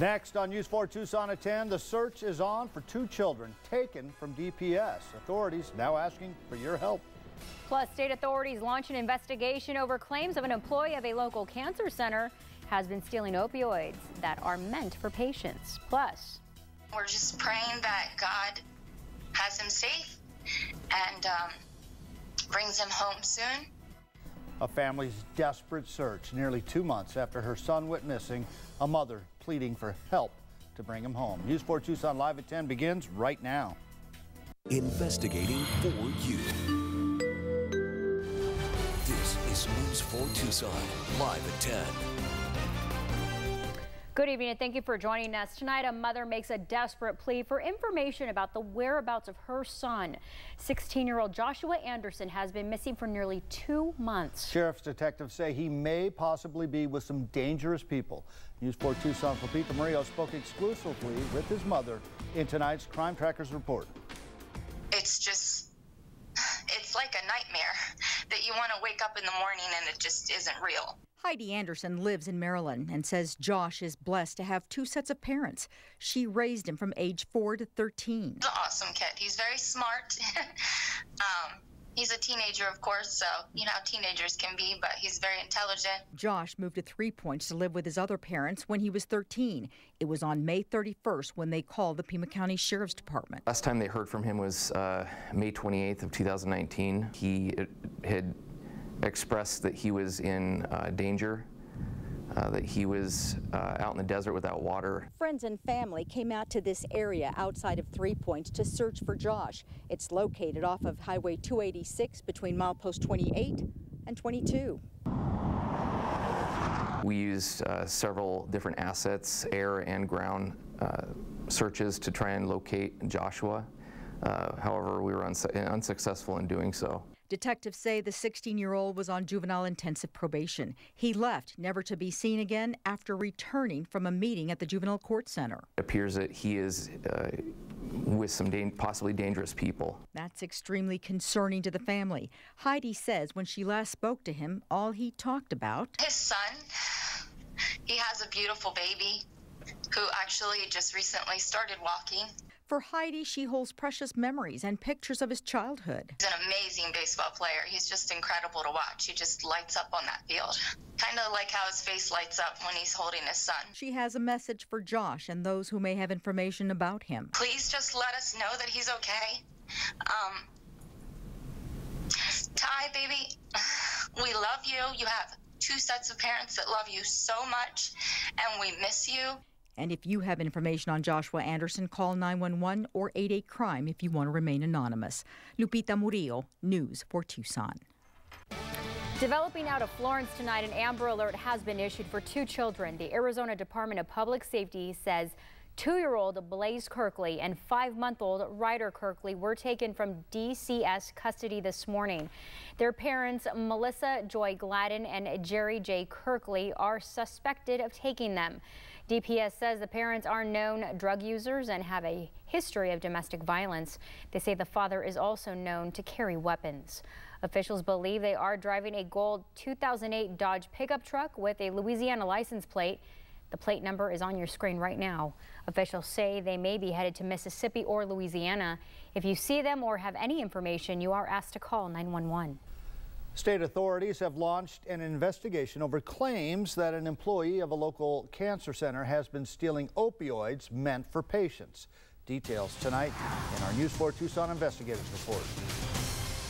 Next on News 4 Tucson at 10, the search is on for two children taken from DPS. Authorities now asking for your help. Plus, state authorities launch an investigation over claims of an employee of a local cancer center has been stealing opioids that are meant for patients. Plus, we're just praying that God has him safe and um, brings him home soon. A family's desperate search nearly two months after her son went missing, a mother pleading for help to bring him home. News 4 Tucson Live at 10 begins right now. Investigating for you. This is News 4 Tucson, live at 10. Good evening and thank you for joining us. Tonight, a mother makes a desperate plea for information about the whereabouts of her son. 16-year-old Joshua Anderson has been missing for nearly two months. Sheriff's detectives say he may possibly be with some dangerous people. News 4 Tucson Lupita Murillo spoke exclusively with his mother in tonight's Crime Trackers report. It's just, it's like a nightmare that you want to wake up in the morning and it just isn't real. Heidi Anderson lives in Maryland and says Josh is blessed to have two sets of parents. She raised him from age 4 to 13. He's an awesome kid. He's very smart. um, he's a teenager, of course, so you know how teenagers can be, but he's very intelligent. Josh moved to Three Points to live with his other parents when he was 13. It was on May 31st when they called the Pima County Sheriff's Department. Last time they heard from him was uh, May 28th of 2019. He uh, had expressed that he was in uh, danger, uh, that he was uh, out in the desert without water. Friends and family came out to this area outside of Three Points to search for Josh. It's located off of Highway 286 between milepost 28 and 22. We used uh, several different assets, air and ground uh, searches to try and locate Joshua. Uh, however, we were uns unsuccessful in doing so. Detectives say the 16 year old was on juvenile intensive probation. He left, never to be seen again, after returning from a meeting at the juvenile court center. It appears that he is uh, with some da possibly dangerous people. That's extremely concerning to the family. Heidi says when she last spoke to him, all he talked about his son. He has a beautiful baby who actually just recently started walking. For Heidi, she holds precious memories and pictures of his childhood. He's an amazing baseball player. He's just incredible to watch. He just lights up on that field. Kind of like how his face lights up when he's holding his son. She has a message for Josh and those who may have information about him. Please just let us know that he's okay. Um, Ty, baby, we love you. You have two sets of parents that love you so much, and we miss you. And if you have information on Joshua Anderson, call 911 or 88 Crime if you want to remain anonymous. Lupita Murillo, News for Tucson. Developing out of Florence tonight, an Amber Alert has been issued for two children. The Arizona Department of Public Safety says Two-year-old Blaze Kirkley and five-month-old Ryder Kirkley were taken from DCS custody this morning. Their parents, Melissa Joy Gladden and Jerry J. Kirkley, are suspected of taking them. DPS says the parents are known drug users and have a history of domestic violence. They say the father is also known to carry weapons. Officials believe they are driving a gold 2008 Dodge pickup truck with a Louisiana license plate. The plate number is on your screen right now. Officials say they may be headed to Mississippi or Louisiana. If you see them or have any information, you are asked to call 911. State authorities have launched an investigation over claims that an employee of a local cancer center has been stealing opioids meant for patients. Details tonight in our News 4 Tucson Investigators Report.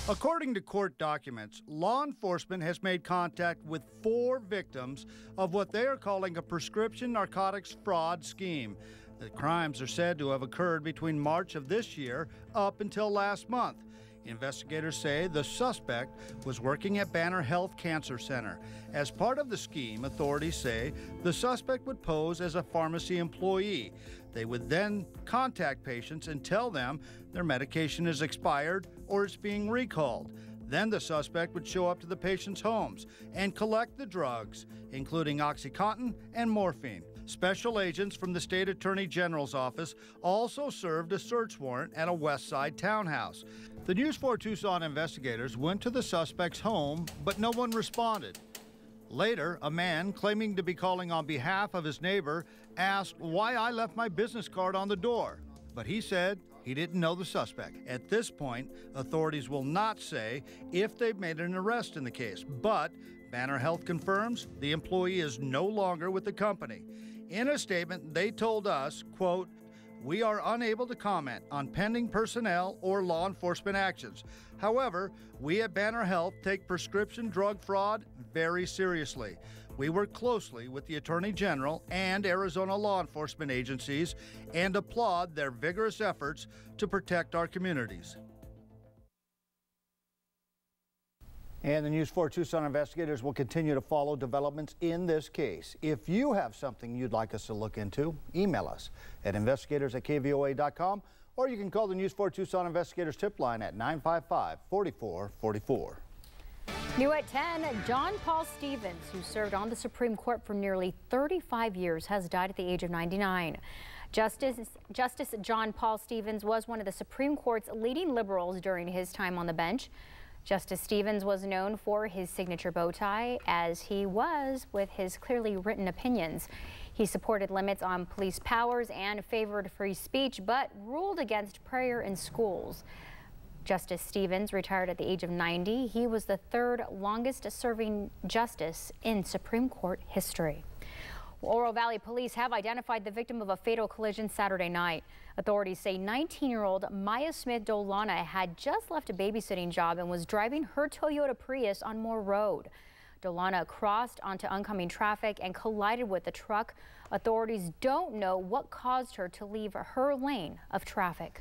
According to court documents, law enforcement has made contact with four victims of what they are calling a prescription narcotics fraud scheme. The crimes are said to have occurred between March of this year up until last month. Investigators say the suspect was working at Banner Health Cancer Center. As part of the scheme, authorities say the suspect would pose as a pharmacy employee. They would then contact patients and tell them their medication is expired or it's being recalled. Then the suspect would show up to the patient's homes and collect the drugs, including Oxycontin and morphine. Special agents from the State Attorney General's office also served a search warrant at a West Side townhouse. The News 4 Tucson investigators went to the suspect's home, but no one responded. Later, a man claiming to be calling on behalf of his neighbor asked why I left my business card on the door, but he said he didn't know the suspect. At this point, authorities will not say if they've made an arrest in the case, but Banner Health confirms the employee is no longer with the company. In a statement, they told us, quote, we are unable to comment on pending personnel or law enforcement actions. However, we at Banner Health take prescription drug fraud very seriously. We work closely with the Attorney General and Arizona law enforcement agencies and applaud their vigorous efforts to protect our communities. And the News 4 Tucson investigators will continue to follow developments in this case. If you have something you'd like us to look into, email us at investigators at kvoa.com or you can call the News 4 Tucson investigators tip line at 955 4444. New at 10, John Paul Stevens, who served on the Supreme Court for nearly 35 years, has died at the age of 99. Justice, Justice John Paul Stevens was one of the Supreme Court's leading liberals during his time on the bench. Justice Stevens was known for his signature bow tie, as he was with his clearly written opinions. He supported limits on police powers and favored free speech, but ruled against prayer in schools. Justice Stevens retired at the age of 90. He was the third longest serving justice in Supreme Court history. Oro Valley police have identified the victim of a fatal collision Saturday night. Authorities say 19-year-old Maya Smith Dolana had just left a babysitting job and was driving her Toyota Prius on Moore Road. Dolana crossed onto oncoming traffic and collided with the truck. Authorities don't know what caused her to leave her lane of traffic.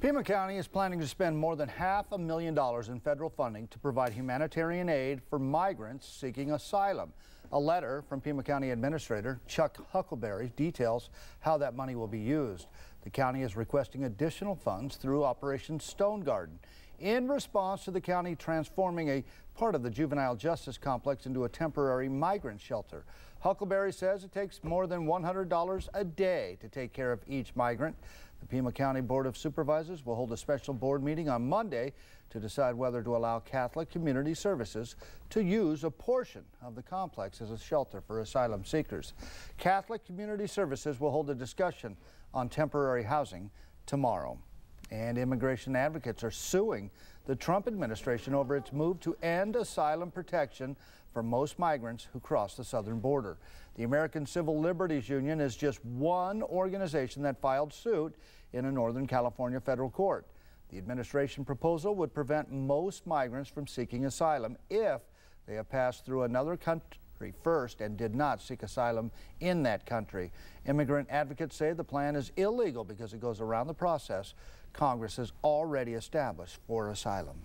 Pima County is planning to spend more than half a million dollars in federal funding to provide humanitarian aid for migrants seeking asylum. A letter from Pima County Administrator Chuck Huckelberry details how that money will be used. The county is requesting additional funds through Operation Stonegarden in response to the county transforming a part of the juvenile justice complex into a temporary migrant shelter. Huckelberry says it takes more than $100 a day to take care of each migrant. The Pima County Board of Supervisors will hold a special board meeting on Monday to decide whether to allow Catholic Community Services to use a portion of the complex as a shelter for asylum seekers. Catholic Community Services will hold a discussion on temporary housing tomorrow. And immigration advocates are suing the Trump administration over its move to end asylum protection for most migrants who cross the southern border. The American Civil Liberties Union is just one organization that filed suit in a Northern California federal court. The administration proposal would prevent most migrants from seeking asylum if they have passed through another country first and did not seek asylum in that country. Immigrant advocates say the plan is illegal because it goes around the process Congress has already established for asylum.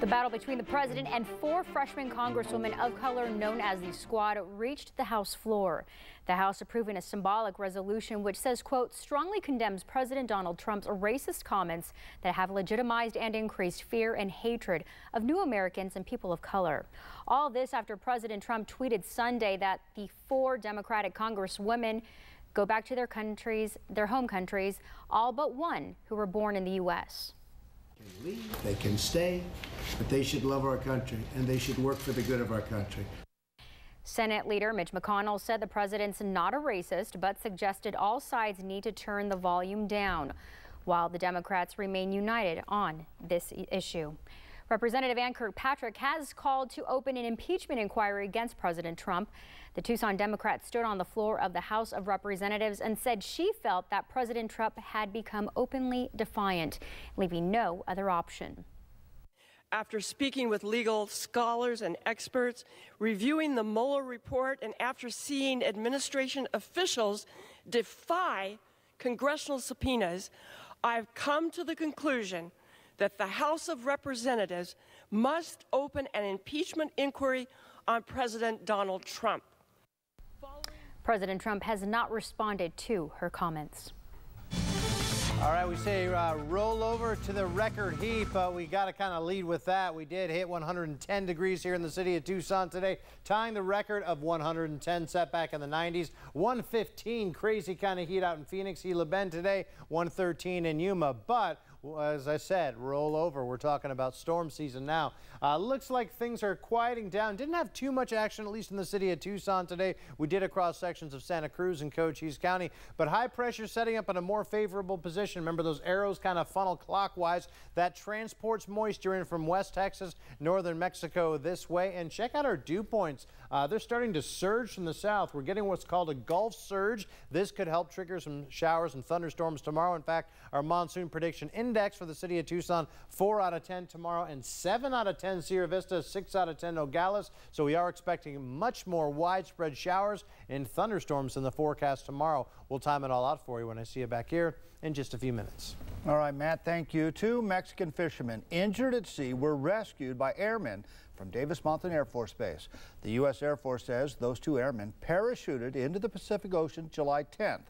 The battle between the president and four freshman congresswomen of color known as the squad reached the House floor. The House approving a symbolic resolution which says, quote, strongly condemns President Donald Trump's racist comments that have legitimized and increased fear and hatred of new Americans and people of color. All this after President Trump tweeted Sunday that the four Democratic congresswomen go back to their countries, their home countries, all but one who were born in the U.S can leave, they can stay, but they should love our country and they should work for the good of our country. Senate leader Mitch McConnell said the president's not a racist, but suggested all sides need to turn the volume down, while the Democrats remain united on this issue. Representative Ann Kirkpatrick has called to open an impeachment inquiry against President Trump. The Tucson Democrat stood on the floor of the House of Representatives and said she felt that President Trump had become openly defiant, leaving no other option. After speaking with legal scholars and experts, reviewing the Mueller report, and after seeing administration officials defy congressional subpoenas, I've come to the conclusion that the House of Representatives must open an impeachment inquiry on President Donald Trump. President Trump has not responded to her comments. All right, we say uh, roll over to the record heat, but we got to kind of lead with that. We did hit 110 degrees here in the city of Tucson today, tying the record of 110 set back in the 90s. 115 crazy kind of heat out in Phoenix, Gila Bend today, 113 in Yuma. But as I said, roll over. We're talking about storm season now. Uh, looks like things are quieting down. Didn't have too much action, at least in the city of Tucson today. We did across sections of Santa Cruz and Cochise County, but high pressure setting up in a more favorable position. Remember those arrows kind of funnel clockwise. That transports moisture in from West Texas, northern Mexico this way. And check out our dew points. Uh, they're starting to surge from the south. We're getting what's called a Gulf surge. This could help trigger some showers and thunderstorms tomorrow. In fact, our monsoon prediction index for the city of Tucson, 4 out of 10 tomorrow and 7 out of 10 Sierra Vista, 6 out of 10 Nogales. So we are expecting much more widespread showers and thunderstorms in the forecast tomorrow. We'll time it all out for you when I see you back here in just a few minutes. All right, Matt, thank you. Two Mexican fishermen injured at sea were rescued by airmen from Davis Monthan Air Force Base. The U.S. Air Force says those two airmen parachuted into the Pacific Ocean July 10th.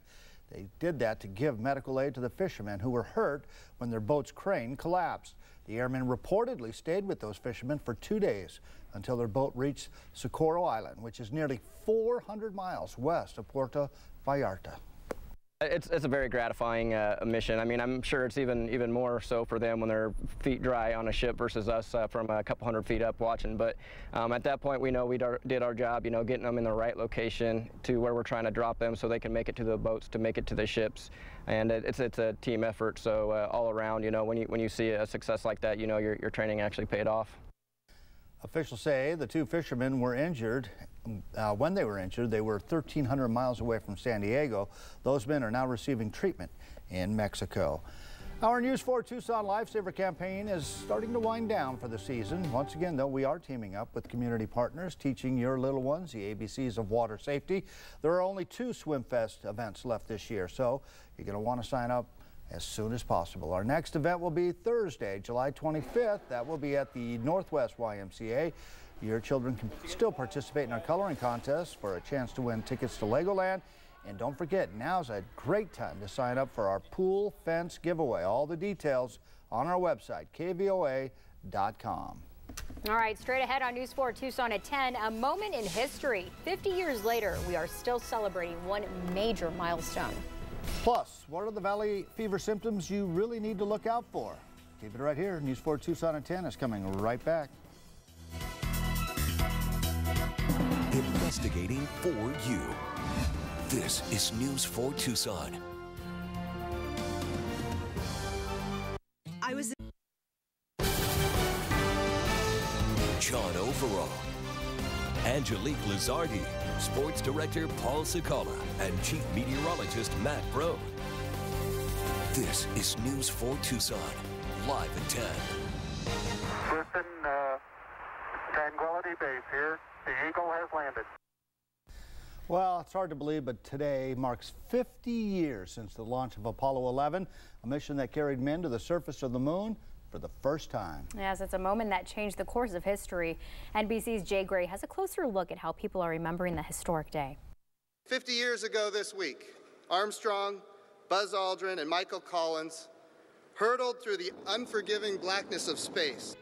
They did that to give medical aid to the fishermen who were hurt when their boat's crane collapsed. The airmen reportedly stayed with those fishermen for two days until their boat reached Socorro Island, which is nearly 400 miles west of Puerto Vallarta. It's, it's a very gratifying uh, mission. I mean, I'm sure it's even even more so for them when they're feet dry on a ship versus us uh, from a couple hundred feet up watching. But um, at that point, we know we did our job, you know, getting them in the right location to where we're trying to drop them so they can make it to the boats, to make it to the ships. And it, it's it's a team effort. So uh, all around, you know, when you when you see a success like that, you know, your your training actually paid off. Officials say the two fishermen were injured. Uh, when they were injured, they were 1,300 miles away from San Diego. Those men are now receiving treatment in Mexico. Our News 4 Tucson Lifesaver campaign is starting to wind down for the season. Once again, though, we are teaming up with community partners, teaching your little ones the ABCs of water safety. There are only two SwimFest events left this year, so you're going to want to sign up as soon as possible. Our next event will be Thursday, July 25th. That will be at the Northwest YMCA. Your children can still participate in our coloring contest for a chance to win tickets to Legoland. And don't forget, now's a great time to sign up for our pool fence giveaway. All the details on our website, kvoa.com. All right, straight ahead on News 4 Tucson at 10, a moment in history. 50 years later, we are still celebrating one major milestone. Plus, what are the valley fever symptoms you really need to look out for? Keep it right here. News 4 Tucson at 10 is coming right back. Investigating for you. This is News 4 Tucson. I was John Overall, Angelique Lizardi, Sports Director Paul Cicala, and Chief Meteorologist Matt Brode. This is News 4 Tucson, live at 10. Listen, uh, Tranquility Base here. The Eagle has landed. Well, it's hard to believe, but today marks 50 years since the launch of Apollo 11, a mission that carried men to the surface of the moon for the first time. Yes, it's a moment that changed the course of history. NBC's Jay Gray has a closer look at how people are remembering the historic day. 50 years ago this week, Armstrong, Buzz Aldrin, and Michael Collins hurtled through the unforgiving blackness of space.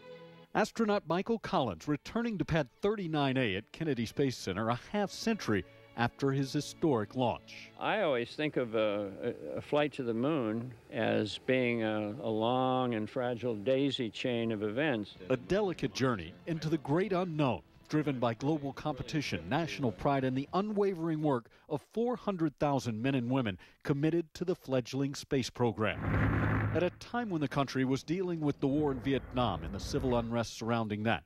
Astronaut Michael Collins returning to Pad 39A at Kennedy Space Center a half century after his historic launch. I always think of a, a flight to the moon as being a, a, long and fragile daisy chain of events. A delicate journey into the great unknown, driven by global competition, national pride, and the unwavering work of 400,000 men and women committed to the fledgling space program. At a time when the country was dealing with the war in Vietnam and the civil unrest surrounding that,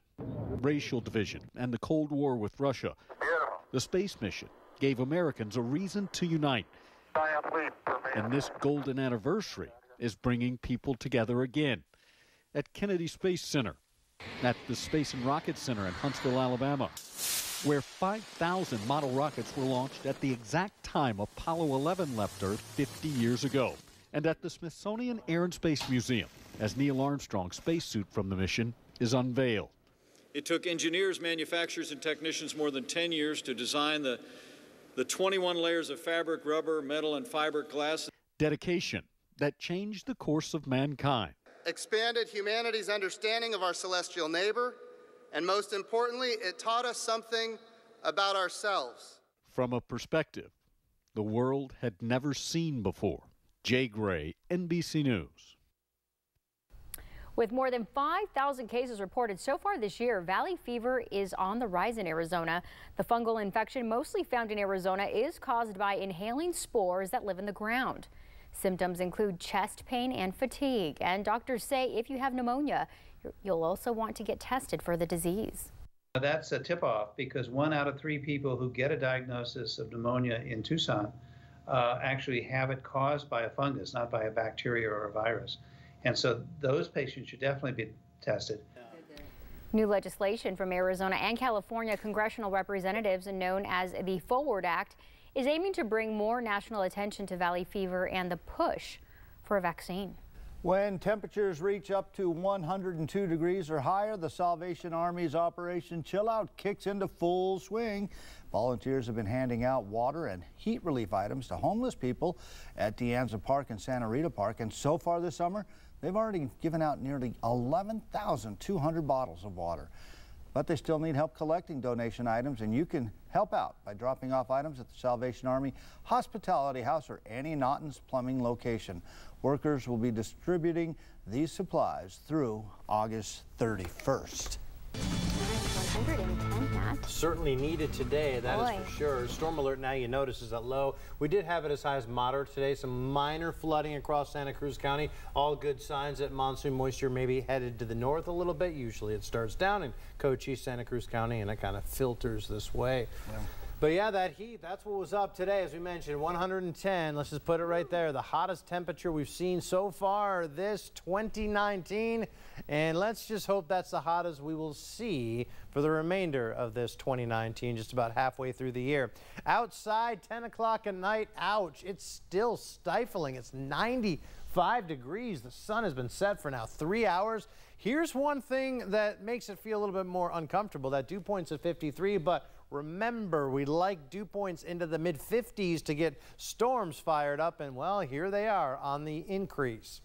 racial division, and the Cold War with Russia, the space mission gave Americans a reason to unite. And this golden anniversary is bringing people together again. At Kennedy Space Center, at the Space and Rocket Center in Huntsville, Alabama, where 5,000 model rockets were launched at the exact time Apollo 11 left Earth 50 years ago, and at the Smithsonian Air and Space Museum, as Neil Armstrong's spacesuit from the mission is unveiled. It took engineers, manufacturers, and technicians more than 10 years to design the the 21 layers of fabric, rubber, metal, and fiberglass. Dedication that changed the course of mankind. Expanded humanity's understanding of our celestial neighbor, and most importantly, it taught us something about ourselves. From a perspective the world had never seen before. Jay Gray, NBC News. With more than 5,000 cases reported so far this year, valley fever is on the rise in Arizona. The fungal infection mostly found in Arizona is caused by inhaling spores that live in the ground. Symptoms include chest pain and fatigue, and doctors say if you have pneumonia, you'll also want to get tested for the disease. That's a tip off because one out of three people who get a diagnosis of pneumonia in Tucson uh, actually have it caused by a fungus, not by a bacteria or a virus. And so those patients should definitely be tested. New legislation from Arizona and California congressional representatives, known as the Forward Act, is aiming to bring more national attention to valley fever and the push for a vaccine. When temperatures reach up to 102 degrees or higher, the Salvation Army's Operation Chill Out kicks into full swing. Volunteers have been handing out water and heat relief items to homeless people at De Anza Park and Santa Rita Park. And so far this summer, they've already given out nearly 11,200 bottles of water. But they still need help collecting donation items, and you can help out by dropping off items at the Salvation Army Hospitality House or Annie Naughton's plumbing location. Workers will be distributing these supplies through August 31st. 110, Matt. Certainly needed today, That Boy. is for sure. Storm alert now you notice is at low. We did have it as high as moderate today. Some minor flooding across Santa Cruz County. All good signs that monsoon moisture may be headed to the north a little bit. Usually it starts down in Cochise, Santa Cruz County, and it kind of filters this way. Yeah. But yeah, that heat, that's what was up today, as we mentioned, 110. Let's just put it right there. The hottest temperature we've seen so far this 2019. And let's just hope that's the hottest we will see for the remainder of this 2019, just about halfway through the year. Outside, 10 o'clock at night, ouch, it's still stifling. It's 95 degrees. The sun has been set for now three hours. Here's one thing that makes it feel a little bit more uncomfortable. That dew point's at 53, but Remember, we like dew points into the mid 50s to get storms fired up, and well, here they are on the increase.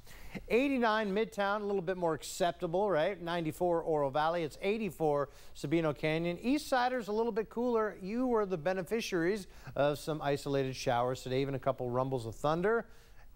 89 Midtown, a little bit more acceptable, right? 94 Oro Valley. It's 84 Sabino Canyon. East Siders a little bit cooler. You were the beneficiaries of some isolated showers today, even a couple rumbles of thunder.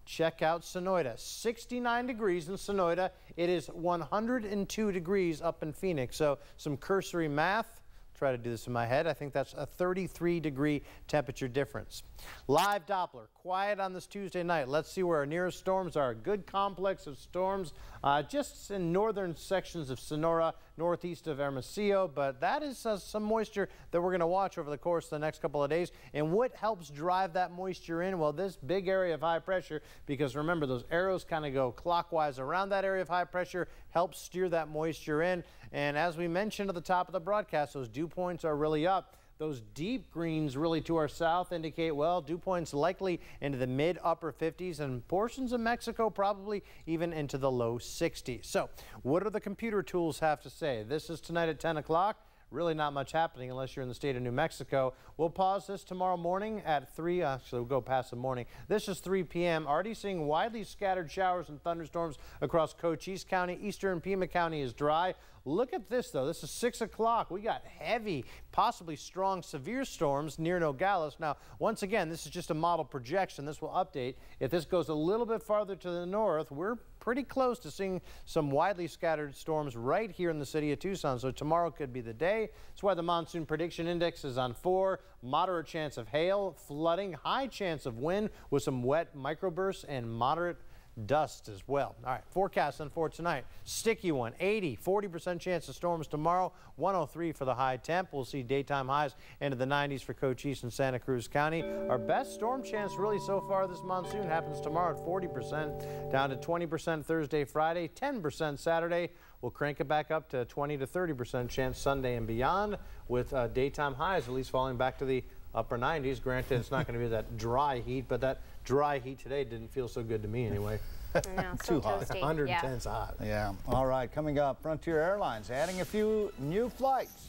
Check out Sonoyta. 69 degrees in Sonoyta. It is 102 degrees up in Phoenix. So some cursory math try to do this in my head. I think that's a 33 degree temperature difference. Live Doppler, quiet on this Tuesday night. Let's see where our nearest storms are. A good complex of storms uh, just in northern sections of Sonora, northeast of Hermosillo, but that is uh, some moisture that we're going to watch over the course of the next couple of days. And what helps drive that moisture in? Well, this big area of high pressure, because remember, those arrows kind of go clockwise around that area of high pressure, helps steer that moisture in. And as we mentioned at the top of the broadcast, those dew points are really up. Those deep greens really to our south indicate, well, dew points likely into the mid upper 50s and portions of Mexico probably even into the low 60s. So what do the computer tools have to say? This is tonight at 10 o'clock really not much happening unless you're in the state of New Mexico. We'll pause this tomorrow morning at 3. Actually, we'll go past the morning. This is 3 p.m. Already seeing widely scattered showers and thunderstorms across Cochise County. Eastern Pima County is dry. Look at this, though. This is 6 o'clock. We got heavy, possibly strong, severe storms near Nogales. Now, once again, this is just a model projection. This will update. If this goes a little bit farther to the north, we're pretty close to seeing some widely scattered storms right here in the city of Tucson. So tomorrow could be the day. That's why the monsoon prediction index is on four. Moderate chance of hail, flooding, high chance of wind with some wet microbursts and moderate dust as well. All right, forecast for tonight. Sticky one, 80, 40% chance of storms tomorrow, 103 for the high temp. We'll see daytime highs into the 90s for Cochise and Santa Cruz County. Our best storm chance really so far this monsoon happens tomorrow at 40%, down to 20% Thursday, Friday, 10% Saturday. We'll crank it back up to 20 to 30% chance Sunday and beyond with uh, daytime highs at least falling back to the upper 90s. Granted, it's not going to be that dry heat, but that dry heat today didn't feel so good to me anyway. No, Too hot. 110 is yeah. hot. Yeah. All right. Coming up, Frontier Airlines adding a few new flights.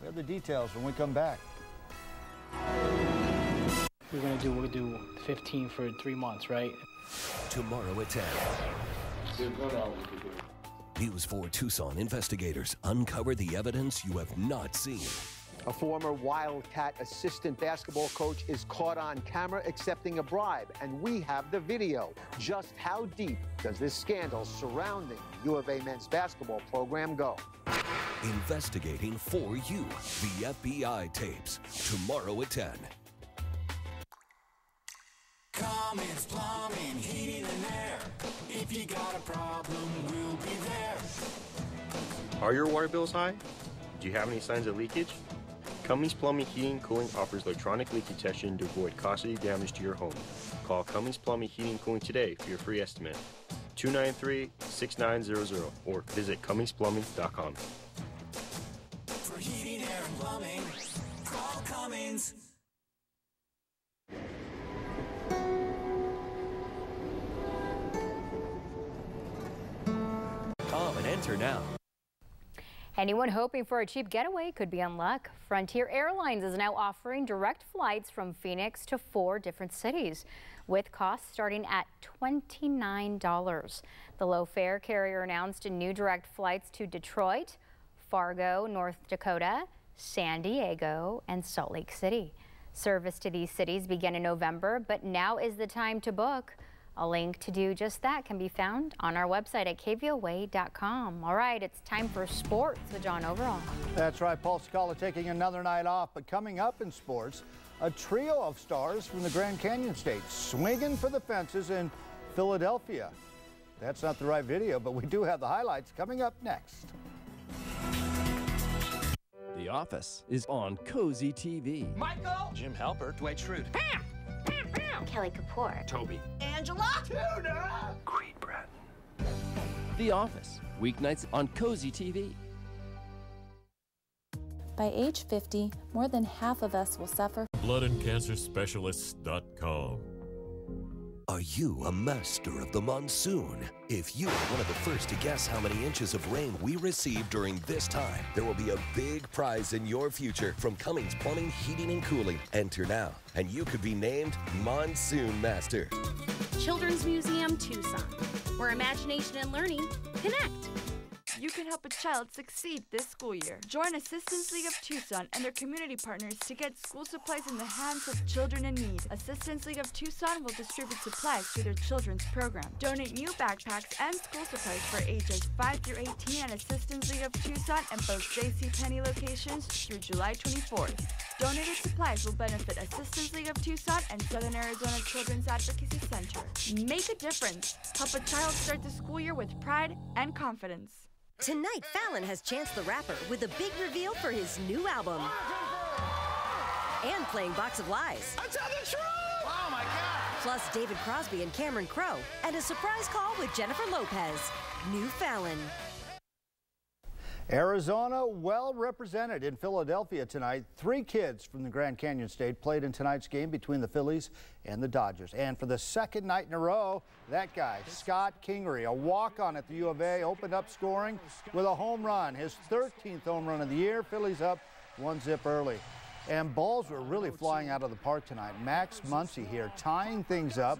We have the details when we come back. We're gonna do we'll do 15 for three months, right? Tomorrow at 10. News 4 Tucson investigators uncover the evidence you have not seen. A former Wildcat assistant basketball coach is caught on camera accepting a bribe, and we have the video. Just how deep does this scandal surrounding U of A men's basketball program go? Investigating for you. The FBI tapes. Tomorrow at 10. Cummings Plumbing, Heating and Air. If you got a problem, we'll be there. Are your water bills high? Do you have any signs of leakage? Cummings Plumbing Heating and Cooling offers electronic leak detection to avoid costly damage to your home. Call Cummings Plumbing Heating and Cooling today for your free estimate. 293-6900 or visit cummingsplumbing.com. For heating, air, and plumbing, call Cummings. Come and enter now. Anyone hoping for a cheap getaway could be in luck. Frontier Airlines is now offering direct flights from Phoenix to four different cities, with costs starting at $29. The low fare carrier announced new direct flights to Detroit, Fargo, North Dakota, San Diego, and Salt Lake City. Service to these cities began in November, but now is the time to book. A link to do just that can be found on our website at kvoa.com. All right, it's time for sports with John Overall. That's right, Paul Cicala taking another night off. But coming up in sports, a trio of stars from the Grand Canyon State swinging for the fences in Philadelphia. That's not the right video, but we do have the highlights coming up next. The Office is on Cozi TV. Michael! Jim Halpert. Dwight Schrute. Pam! Pam! Pam! Kelly Kapoor. Toby. Angela. Tuna! Creed Bratton. The Office, weeknights on Cozi TV. By age 50, more than half of us will suffer. BloodandCancerSpecialists.com. Are you a master of the monsoon? If you are one of the first to guess how many inches of rain we receive during this time, there will be a big prize in your future from Cummings Plumbing, Heating, and Cooling. Enter now, and you could be named Monsoon Master. Children's Museum Tucson, where imagination and learning connect. You can help a child succeed this school year. Join Assistance League of Tucson and their community partners to get school supplies in the hands of children in need. Assistance League of Tucson will distribute supplies through their children's program. Donate new backpacks and school supplies for ages 5 through 18 at Assistance League of Tucson and both J.C. Penney locations through July 24th. Donated supplies will benefit Assistance League of Tucson and Southern Arizona Children's Advocacy Center. Make a difference. Help a child start the school year with pride and confidence. Tonight, Fallon has Chance the Rapper with a big reveal for his new album. And playing Box of Lies. I tell the truth! Oh my God! Plus David Crosby and Cameron Crowe. And a surprise call with Jennifer Lopez. New Fallon. Arizona well represented in Philadelphia tonight. Three kids from the Grand Canyon State played in tonight's game between the Phillies and the Dodgers. And for the second night in a row, that guy, Scott Kingery, a walk-on at the U of A, opened up scoring with a home run. His 13th home run of the year. Phillies up one zip early. And balls were really flying out of the park tonight. Max Muncy here tying things up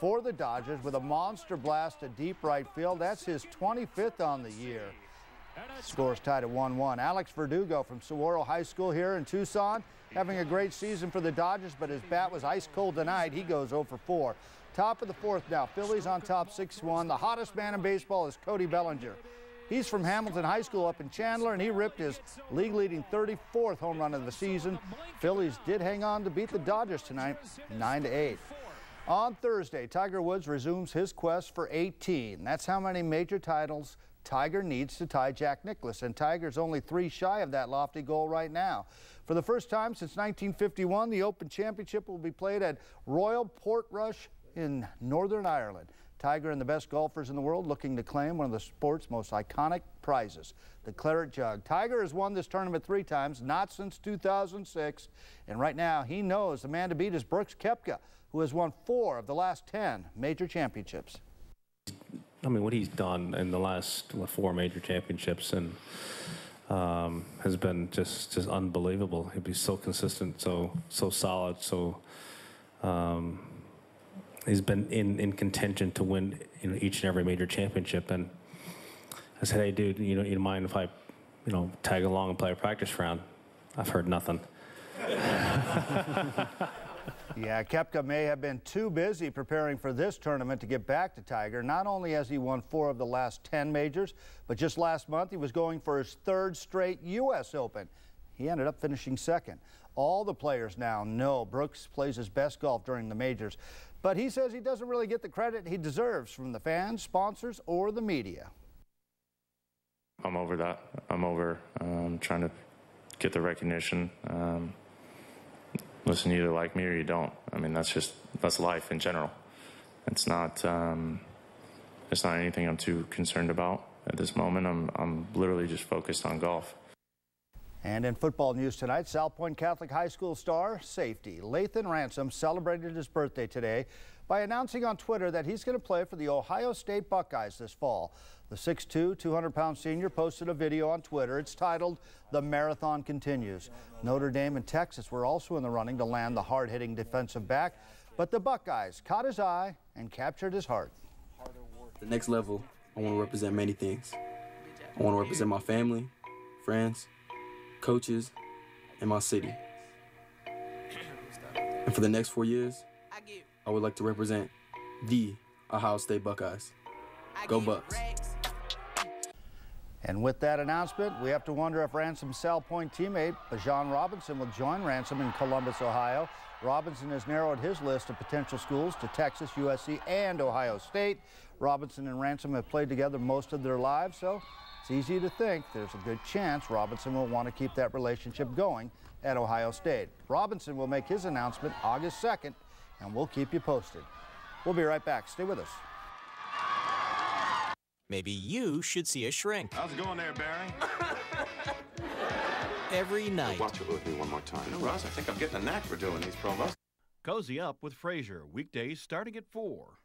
for the Dodgers with a monster blast to deep right field. That's his 25th on the year. Scores tied at 1-1. Alex Verdugo from Saguaro High School here in Tucson having a great season for the Dodgers, but his bat was ice cold tonight. He goes 0 for 4. Top of the fourth now. Phillies on top 6-1. The hottest man in baseball is Cody Bellinger. He's from Hamilton High School up in Chandler, and he ripped his league-leading 34th home run of the season. Phillies did hang on to beat the Dodgers tonight, 9-8. On Thursday, Tiger Woods resumes his quest for 18. That's how many major titles Tiger needs to tie Jack Nicklaus, and Tiger's only three shy of that lofty goal right now. For the first time since 1951, the Open Championship will be played at Royal Portrush in Northern Ireland. Tiger and the best golfers in the world looking to claim one of the sport's most iconic prizes, the Claret Jug. Tiger has won this tournament three times, not since 2006, and right now he knows the man to beat is Brooks Koepka, who has won four of the last 10 major championships. I mean, what he's done in the last four major championships and um, has been just just unbelievable. He'd be so consistent, so so solid, so. Um, he's been in, in contention to win you know, each and every major championship, and I said, "Hey, dude, you know, you mind if I, you know, tag along and play a practice round?" I've heard nothing. Yeah, Koepka may have been too busy preparing for this tournament to get back to Tiger. Not only has he won four of the last 10 majors, but just last month he was going for his third straight U.S. Open. He ended up finishing second. All the players now know Brooks plays his best golf during the majors, but he says he doesn't really get the credit he deserves from the fans, sponsors, or the media. I'm over that. I'm over um, trying to get the recognition. Um, listen, you either like me or you don't. I mean, that's just that's life in general. It's not um, it's not anything I'm too concerned about at this moment. I'm I'm literally just focused on golf. And in football news tonight, Salpointe Catholic High School star safety Lathan Ransom celebrated his birthday today by announcing on Twitter that he's going to play for the Ohio State Buckeyes this fall. The 6'2", 200-pound senior posted a video on Twitter. It's titled, The Marathon Continues. Notre Dame and Texas were also in the running to land the hard-hitting defensive back, but the Buckeyes caught his eye and captured his heart. The next level, I want to represent many things. I want to represent my family, friends, coaches, and my city. And for the next four years, I would like to represent the Ohio State Buckeyes. Go Bucks. And with that announcement, we have to wonder if Ransom's Salpointe teammate, Bijan Robinson, will join Ransom in Columbus, Ohio. Robinson has narrowed his list of potential schools to Texas, USC, and Ohio State. Robinson and Ransom have played together most of their lives, so it's easy to think there's a good chance Robinson will want to keep that relationship going at Ohio State. Robinson will make his announcement August 2nd, and we'll keep you posted. We'll be right back. Stay with us. Maybe you should see a shrink. How's it going there, Barry? Every night. Watch it with me one more time. You know, Russ, I think I'm getting a knack for doing these promos. Cozy up with Frasier, weekdays starting at 4.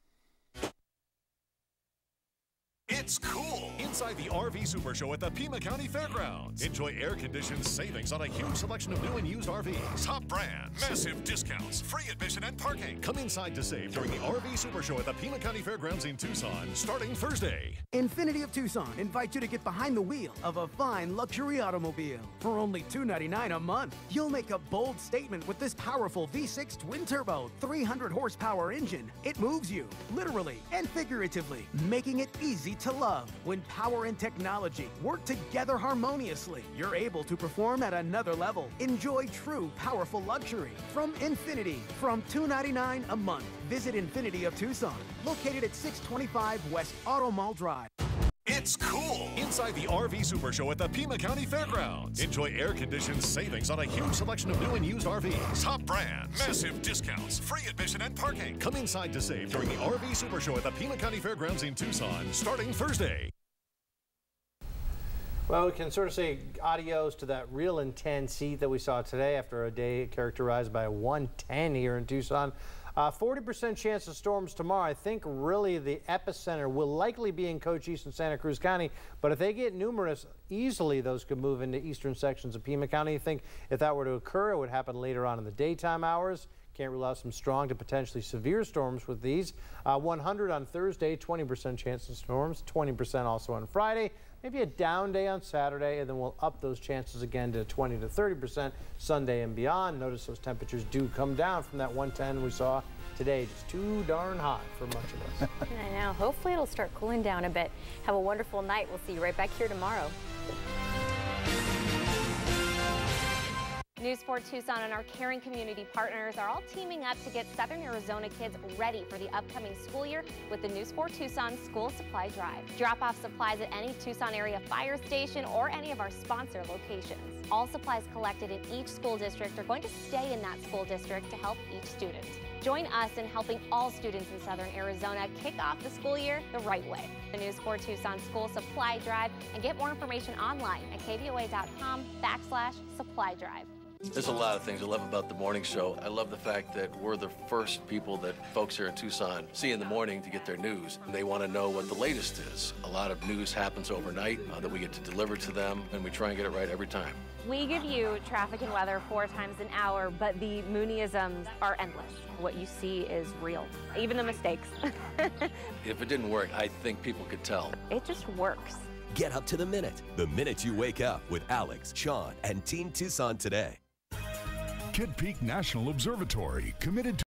It's cool inside the RV Super Show at the Pima County Fairgrounds. Enjoy air-conditioned savings on a huge selection of new and used RVs, top brands, massive discounts, free admission and parking. Come inside to save during the RV Super Show at the Pima County Fairgrounds in Tucson, starting Thursday. Infiniti of Tucson invites you to get behind the wheel of a fine luxury automobile. For only 299 a month, you'll make a bold statement with this powerful V6 twin turbo, 300 horsepower engine. It moves you, literally and figuratively, making it easy to love. When power and technology work together harmoniously, you're able to perform at another level. Enjoy true powerful luxury from Infiniti from 299 a month. Visit Infiniti of Tucson, located at 625 West Auto Mall Drive. It's cool inside the RV Super Show at the Pima County Fairgrounds. Enjoy air-conditioned savings on a huge selection of new and used RVs, top brands, massive discounts, free admission and parking. Come inside to save during the RV Super Show at the Pima County Fairgrounds in Tucson, starting Thursday. Well, we can sort of say adios to that real intense heat that we saw today after a day characterized by 110 here in Tucson. 40% uh, chance of storms tomorrow. I think really the epicenter will likely be in Cochise and Santa Cruz County, but if they get numerous, easily those could move into eastern sections of Pima County. I think if that were to occur, it would happen later on in the daytime hours. Can't rule out some strong to potentially severe storms with these. Uh, 100 on Thursday, 20% chance of storms, 20% also on Friday maybe a down day on Saturday, and then we'll up those chances again to 20 to 30 percent Sunday and beyond. Notice those temperatures do come down from that 110 we saw today. Just too darn hot for much of us. I know. Hopefully it'll start cooling down a bit. Have a wonderful night. We'll see you right back here tomorrow. News 4 Tucson and our caring community partners are all teaming up to get Southern Arizona kids ready for the upcoming school year with the News 4 Tucson School Supply Drive. Drop off supplies at any Tucson area fire station or any of our sponsor locations. All supplies collected in each school district are going to stay in that school district to help each student. Join us in helping all students in Southern Arizona kick off the school year the right way. The News 4 Tucson School Supply Drive and get more information online at kvoa.com backslash supply drive. There's a lot of things I love about the morning show. I love the fact that we're the first people that folks here in Tucson see in the morning to get their news. They want to know what the latest is. A lot of news happens overnight uh, that we get to deliver to them, and we try and get it right every time. We give you traffic and weather four times an hour, but the Mooneyisms are endless. What you see is real, even the mistakes. if it didn't work, I think people could tell. It just works. Get up to the minute, the minute you wake up with Alex, Sean, and Team Tucson today. Kitt Peak National Observatory, committed to